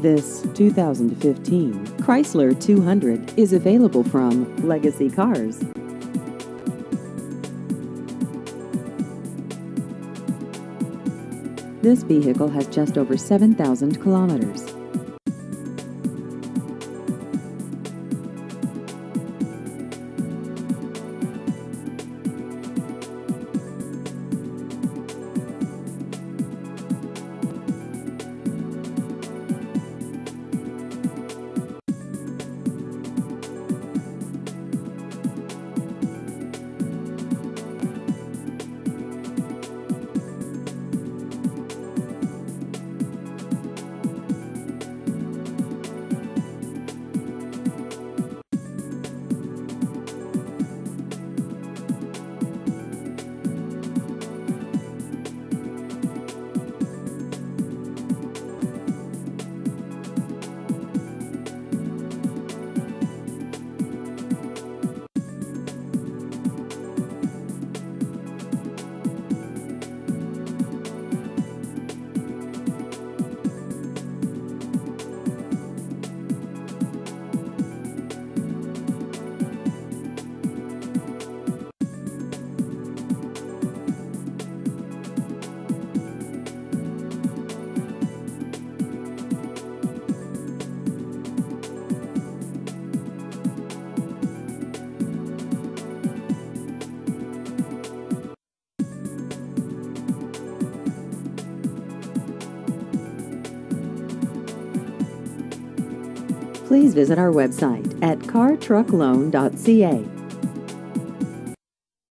This 2015 Chrysler 200 is available from Legacy Cars. This vehicle has just over 7,000 kilometers. Please visit our website at cartruckloan.ca